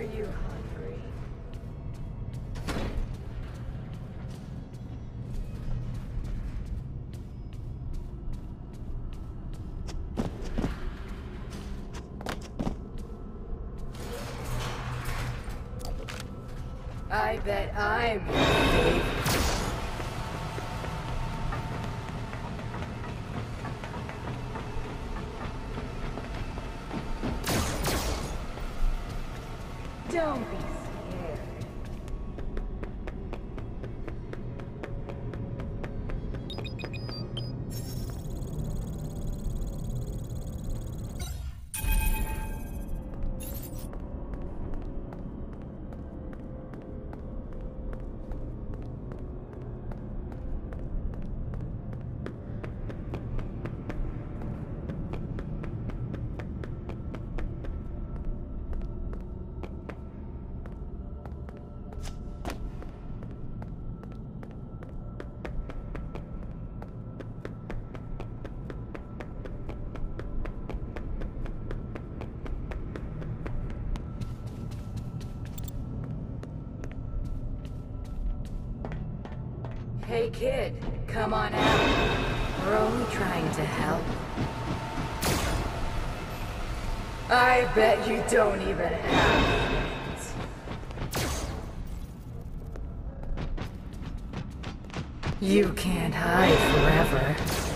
Are you hungry? I bet I'm Be Kid, come on out. We're only trying to help. I bet you don't even have. You can't hide forever.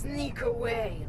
Sneak away.